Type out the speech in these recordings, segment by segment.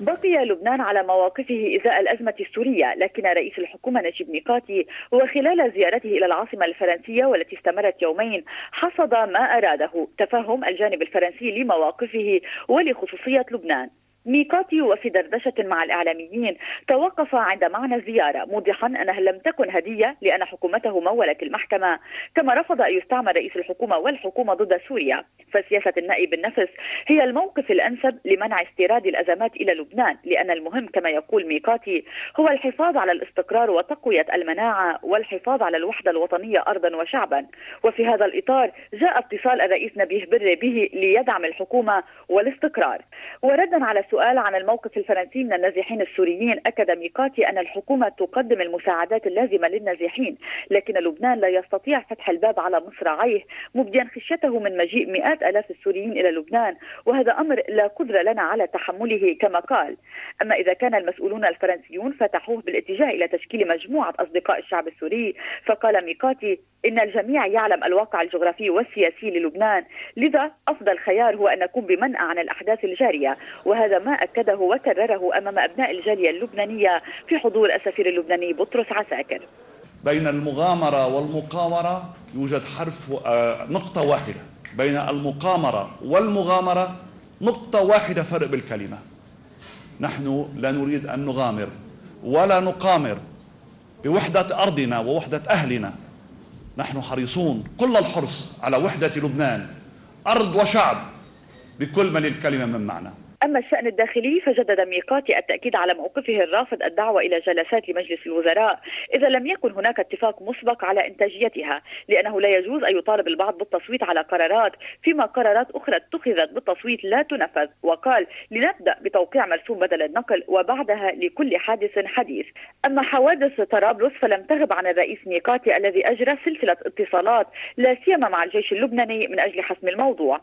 بقي لبنان على مواقفه إزاء الأزمة السورية، لكن رئيس الحكومة نجيب ميقاتي وخلال زيارته إلى العاصمة الفرنسية والتي استمرت يومين حصد ما أراده تفهم الجانب الفرنسي لمواقفه ولخصوصية لبنان. ميقاتي وفي دردشة مع الإعلاميين توقف عند معنى الزيارة موضحا أنها لم تكن هدية لأن حكومته مولت المحكمة كما رفض أن يستعمل رئيس الحكومة والحكومة ضد سوريا. فسياسة النائب بالنفس هي الموقف الأنسب لمنع استيراد الأزمات إلى لبنان لأن المهم كما يقول ميقاتي هو الحفاظ على الاستقرار وتقوية المناعة والحفاظ على الوحدة الوطنية أرضا وشعبا. وفي هذا الإطار جاء اتصال الرئيس نبيه بري به ليدعم الحكومة والاستقرار. وردا على سؤال عن الموقف الفرنسي من النازحين السوريين. أكد ميقاتي أن الحكومة تقدم المساعدات اللازمة للنازحين لكن لبنان لا يستطيع فتح الباب على مصراعيه مبديا خشيته من مجيء مئات آلاف السوريين إلى لبنان وهذا أمر لا قدرة لنا على تحمله كما قال. أما إذا كان المسؤولون الفرنسيون فتحوه بالاتجاه إلى تشكيل مجموعة أصدقاء الشعب السوري فقال ميقاتي إن الجميع يعلم الواقع الجغرافي والسياسي للبنان. لذا أفضل خيار هو أن نكون بمنأى عن الأحداث الجارية وهذا ما أكده وكرره أمام أبناء الجالية اللبنانية في حضور السفير اللبناني بطرس عساكر. بين المغامرة والمقامرة يوجد حرف نقطة واحدة. بين المقامرة والمغامرة نقطة واحدة فرق بالكلمة. نحن لا نريد أن نغامر ولا نقامر بوحدة أرضنا ووحدة أهلنا. نحن حريصون كل الحرص على وحدة لبنان أرض وشعب بكل ما للكلمة من معنى أما الشأن الداخلي فجدد ميقاتي التأكيد على موقفه الرافض الدعوة إلى جلسات لمجلس الوزراء. إذا لم يكن هناك اتفاق مسبق على إنتاجيتها لأنه لا يجوز أن يطالب البعض بالتصويت على قرارات فيما قرارات أخرى اتخذت بالتصويت لا تنفذ. وقال لنبدأ بتوقيع مرسوم بدل النقل وبعدها لكل حادث حديث أما حوادث طرابلس فلم تغب عن الرئيس ميقاتي الذي أجرى سلسلة اتصالات لا سيما مع الجيش اللبناني من أجل حسم الموضوع.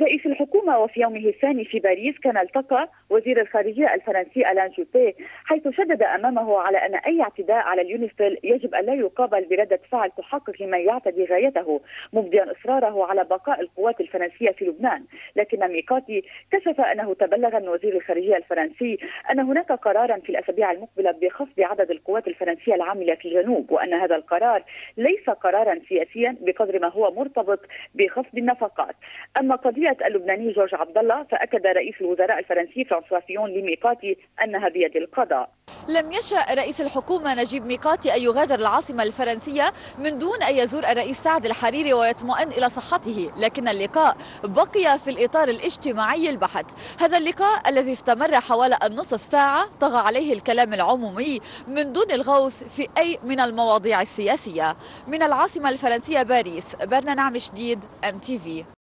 رئيس الحكومة وفي يومه الثاني في باريس كان التقى وزير الخارجية الفرنسي ألان جوبي حيث شدد أمامه على أن أي اعتداء على اليونيفيل يجب أن لا يقابل بردة فعل تحقق من يعتدي غايته مبديا إصراره على بقاء القوات الفرنسية في لبنان. لكن ميقاتي كشف أنه تبلغ من وزير الخارجية الفرنسي أن هناك قرارا في الأسابيع المقبلة بخفض عدد القوات الفرنسية العاملة في الجنوب وأن هذا القرار ليس قرارا سياسيا بقدر ما هو مرتبط بخفض النفقات. أما قضية قضية اللبناني جورج عبد الله فأكد رئيس الوزراء الفرنسي فرانسوا فيون لميقاتي أنها بيد القضاء. لم يشأ رئيس الحكومة نجيب ميقاتي أن يغادر العاصمة الفرنسية من دون أن يزور الرئيس سعد الحريري ويطمئن إلى صحته. لكن اللقاء بقي في الإطار الاجتماعي البحت. هذا اللقاء الذي استمر حوالي النصف ساعة طغى عليه الكلام العمومي من دون الغوص في أي من المواضيع السياسية. من العاصمة الفرنسية باريس برنا نعم شديد ام تي في